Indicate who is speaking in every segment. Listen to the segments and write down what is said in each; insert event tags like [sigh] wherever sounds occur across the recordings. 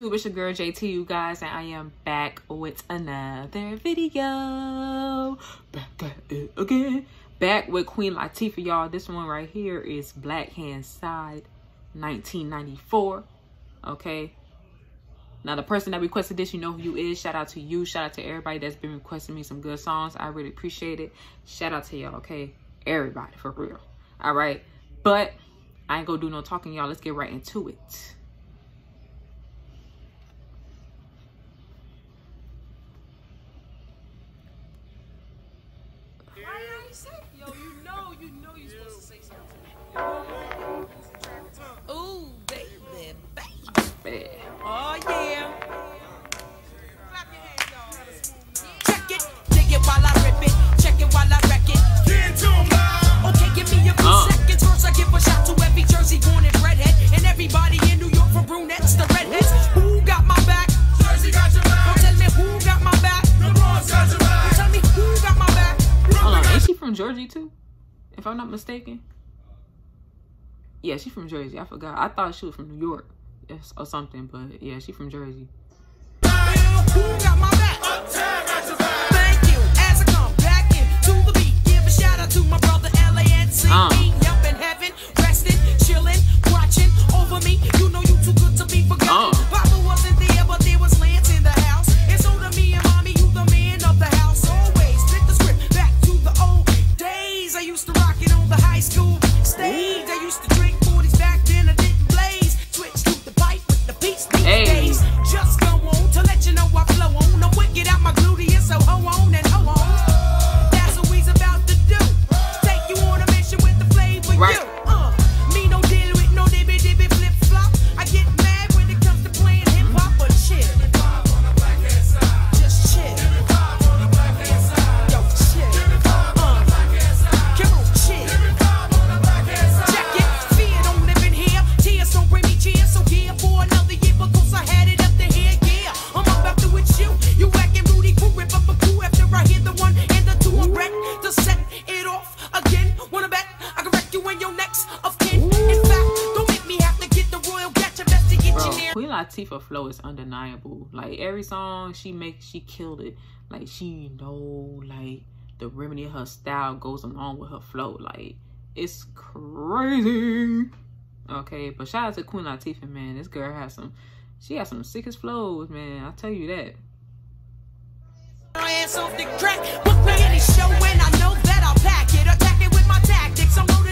Speaker 1: It's your girl JT, you guys, and I am back with another video. Back at it again. Back with Queen Latifah, y'all. This one right here is Black Hand Side 1994. Okay. Now, the person that requested this, you know who you is. Shout out to you. Shout out to everybody that's been requesting me some good songs. I really appreciate it. Shout out to y'all, okay? Everybody, for real. All right. But I ain't gonna do no talking, y'all. Let's get right into it.
Speaker 2: Baby. Oh, yeah. Clap your hands, y'all. Check it, dig it while I rip it. Check it while I wreck it. Okay, give me a few
Speaker 1: Uh.
Speaker 2: seconds. First, I give a shout to every Jersey born and redhead. And everybody in New York for brunettes, the redheads. Who got my back?
Speaker 3: Jersey got your back.
Speaker 2: Don't tell me who got my back.
Speaker 3: The Bronx got your back.
Speaker 2: Tell me who got my back.
Speaker 1: Hold on, ain't she from Jersey too? If I'm not mistaken. Yeah, she's from Jersey. I forgot. I thought she was from New York yes, or something, but yeah, she from Jersey.
Speaker 2: Who
Speaker 1: Latifah flow is undeniable. Like every song she makes, she killed it. Like she know like the remedy of her style goes along with her flow. Like it's crazy. Okay, but shout out to Queen Latifah, man. This girl has some, she has some sickest flows, man. I tell you that.
Speaker 2: Ass off the. Book me any show I know that I'll pack it. Attack it with my tactics. I'm loaded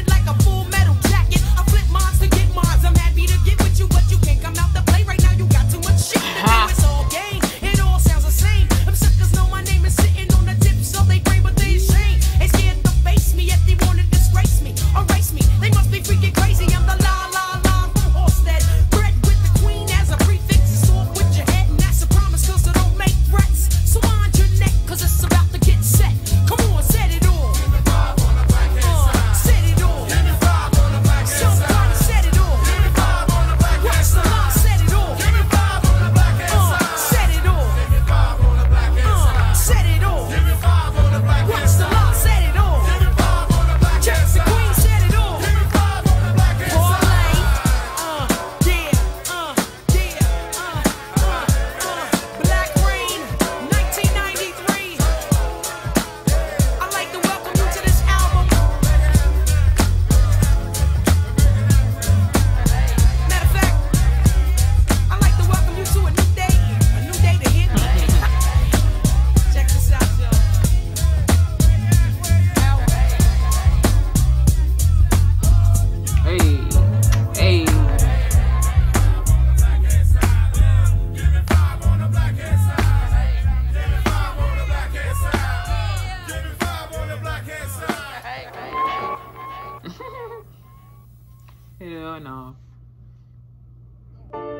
Speaker 1: Hell no.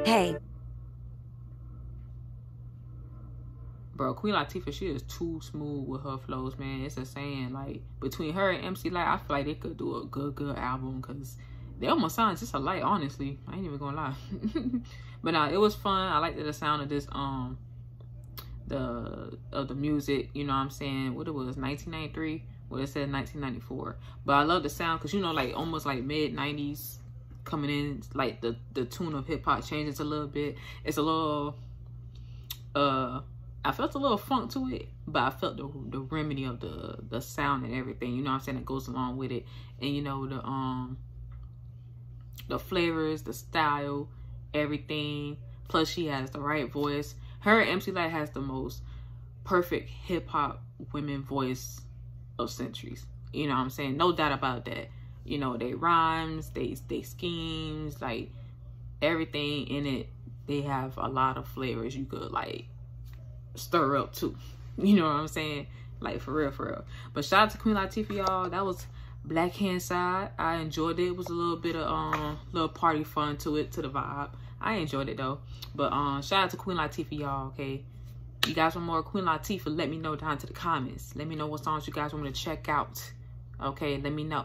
Speaker 4: Hey,
Speaker 1: Bro, Queen Latifah, she is too smooth with her flows, man. It's a saying. Like, between her and MC Lyte, I feel like they could do a good, good album because they almost sound just alike, honestly. I ain't even gonna lie. [laughs] but nah, it was fun. I liked the sound of this, um, the, of the music, you know what I'm saying? What it was, 1993? Well, it said 1994. But I love the sound because, you know, like, almost like mid-90s coming in like the the tune of hip hop changes a little bit. It's a little uh I felt a little funk to it, but I felt the the remedy of the the sound and everything. You know I'm saying? It goes along with it, and you know the um the flavors, the style, everything. Plus, she has the right voice. Her MC Lyte has the most perfect hip hop women voice of centuries. You know I'm saying? No doubt about that. You know, they rhymes, they they schemes, like everything in it, they have a lot of flavors you could like stir up too. [laughs] You know what I'm saying? Like for real, for real. But shout out to Queen Latifah, y'all. That was Black Hand Side. I enjoyed it. It was a little bit of um little party fun to it, to the vibe. I enjoyed it though. But um shout out to Queen Latifah, y'all, okay? You guys want more Queen Latifah, let me know down to the comments. Let me know what songs you guys want me to check out. Okay, let me know.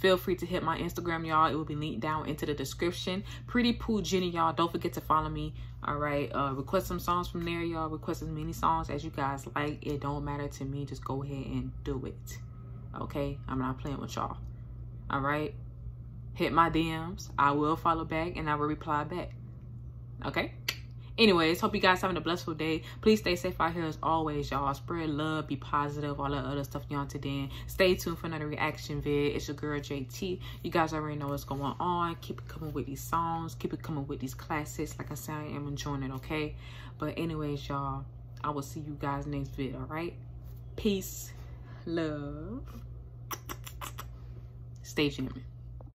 Speaker 1: Feel free to hit my Instagram, y'all. It will be linked down into the description. Pretty Pooh Jenny, y'all. Don't forget to follow me. All right. Uh, request some songs from there, y'all. Request as many songs as you guys like. It don't matter to me. Just go ahead and do it. Okay? I'm not playing with y'all. All right? Hit my DMs. I will follow back and I will reply back. Okay? Anyways, hope you guys having a blissful day. Please stay safe out here as always, y'all. Spread love, be positive, all that other stuff y'all today. Stay tuned for another reaction vid. It's your girl JT. You guys already know what's going on. Keep it coming with these songs. Keep it coming with these classics. Like I said, I am enjoying it, okay? But anyways, y'all, I will see you guys next vid, all right? Peace, love. Stay jamming.